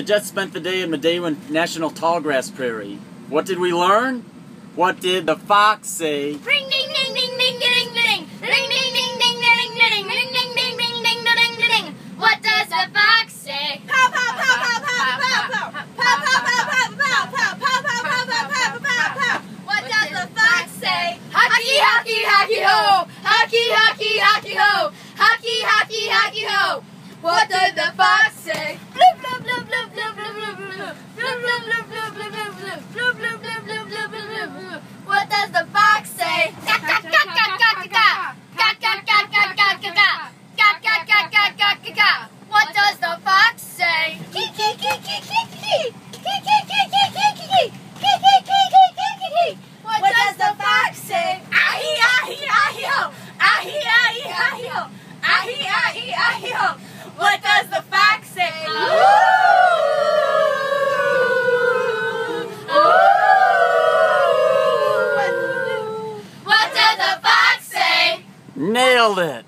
I just spent the day in Midewin National Tallgrass Prairie. What did we learn? What did the fox say? Ring ding ding ding ding ding ding ring ding ding ding ding ding ring ding ding ding ding ding ding ding. What does the fox say? Pow pow pow pow pow pow pow pow pow pow pow pow pow pow pow pow pow pow pow pow. What does the fox say? Hockey hockey hockey ho! Hockey hockey hockey ho! Hockey hockey hockey ho! What does the fox Nailed it.